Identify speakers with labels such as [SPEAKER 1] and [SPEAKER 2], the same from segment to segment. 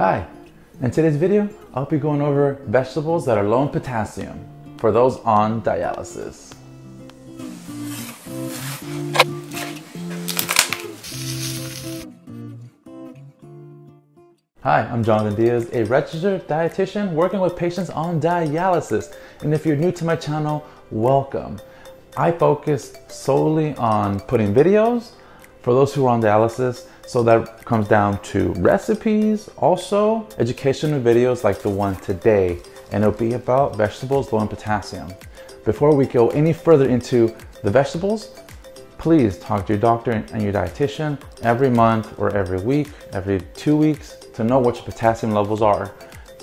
[SPEAKER 1] Hi, in today's video, I'll be going over vegetables that are low in potassium for those on dialysis. Hi, I'm Jonathan Diaz, a registered dietitian working with patients on dialysis. And if you're new to my channel, welcome. I focus solely on putting videos for those who are on dialysis. So that comes down to recipes, also educational videos like the one today, and it'll be about vegetables low in potassium. Before we go any further into the vegetables, please talk to your doctor and your dietitian every month or every week, every two weeks to know what your potassium levels are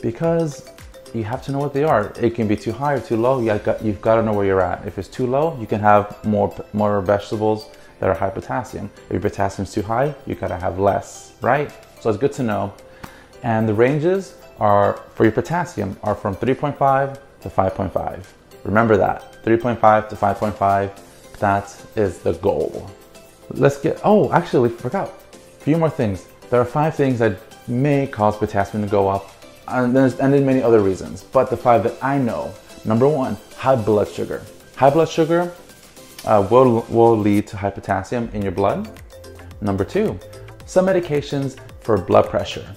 [SPEAKER 1] because you have to know what they are. It can be too high or too low. You got, you've got to know where you're at. If it's too low, you can have more, more vegetables that are high potassium. If your potassium is too high, you got to have less, right? So it's good to know. And the ranges are for your potassium are from 3.5 to 5.5. Remember that 3.5 to 5.5. That is the goal. Let's get. Oh, actually, forgot a few more things. There are five things that may cause potassium to go up, and there's and then many other reasons. But the five that I know, number one, high blood sugar. High blood sugar uh, will will lead to high potassium in your blood. Number two, some medications for blood pressure.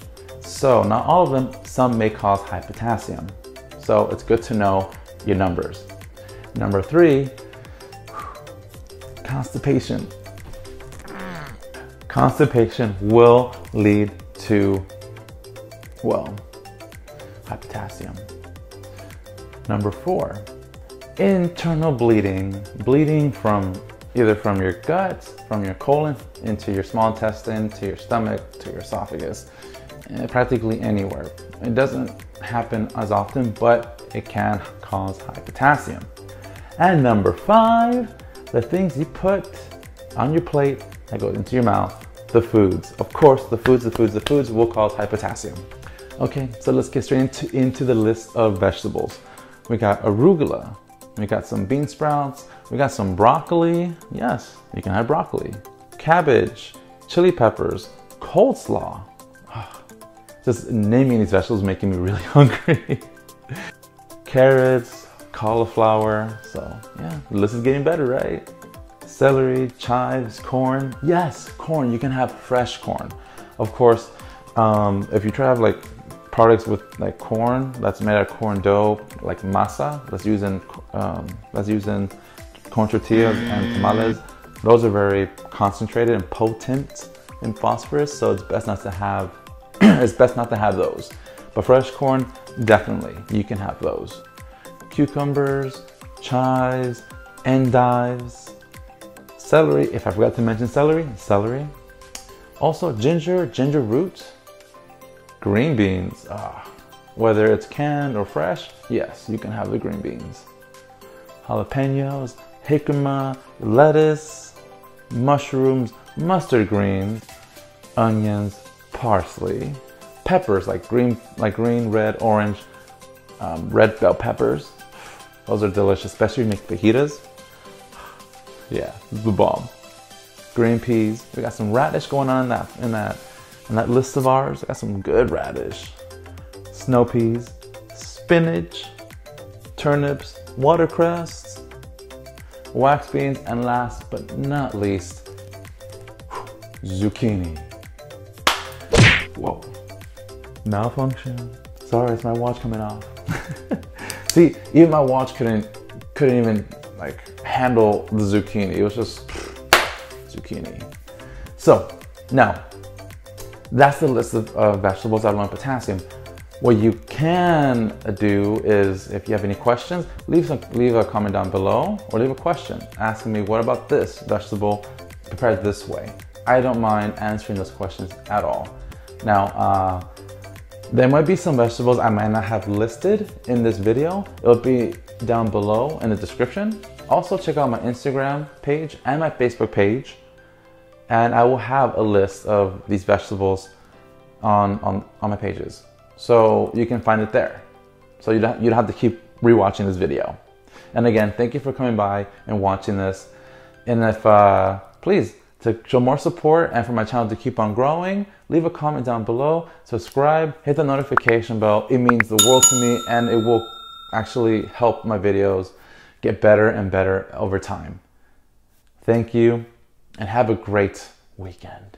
[SPEAKER 1] So not all of them. Some may cause high potassium. So it's good to know your numbers. Number three, constipation. Constipation will lead to, well, high potassium. Number four, internal bleeding. Bleeding from either from your gut, from your colon, into your small intestine, to your stomach, to your esophagus, eh, practically anywhere. It doesn't happen as often, but it can cause high potassium. And number five, the things you put on your plate that goes into your mouth the foods. Of course, the foods, the foods, the foods will cause high potassium. Okay, so let's get straight into, into the list of vegetables. We got arugula, we got some bean sprouts, we got some broccoli. Yes, you can have broccoli. Cabbage, chili peppers, coleslaw. Just naming these vegetables making me really hungry. Carrots, cauliflower. So yeah, the list is getting better, right? celery, chives, corn. Yes, corn. You can have fresh corn. Of course, um, if you try to have like products with like corn that's made out of corn dough, like masa, that's using um, that's using corn tortillas and tamales. Those are very concentrated and potent in phosphorus, so it's best not to have. it's best not to have those. But fresh corn, definitely, you can have those. Cucumbers, chives, endives, Celery, if I forgot to mention celery, celery. Also ginger, ginger root. Green beans, ah, whether it's canned or fresh, yes, you can have the green beans. Jalapenos, jicama, lettuce, mushrooms, mustard greens, onions, parsley, peppers like green, like green, red, orange, um, red bell peppers. Those are delicious, especially make fajitas. Yeah, the bomb. Green peas. We got some radish going on in that in that in that list of ours. Got some good radish. Snow peas, spinach, turnips, watercress, wax beans, and last but not least, zucchini. Whoa. Malfunction. Sorry, it's my watch coming off. See, even my watch couldn't couldn't even like handle the zucchini. It was just zucchini. So now that's the list of uh, vegetables that are low in potassium. What you can do is, if you have any questions, leave some, leave a comment down below or leave a question asking me, what about this vegetable prepared this way? I don't mind answering those questions at all. Now, uh, there might be some vegetables I might not have listed in this video. It'll be down below in the description. Also check out my Instagram page and my Facebook page. And I will have a list of these vegetables on, on, on my pages. So you can find it there. So you don't, you don't have to keep rewatching this video. And again, thank you for coming by and watching this. And if, uh, please To show more support and for my channel to keep on growing, leave a comment down below, subscribe, hit the notification bell. It means the world to me and it will actually help my videos get better and better over time. Thank you and have a great weekend.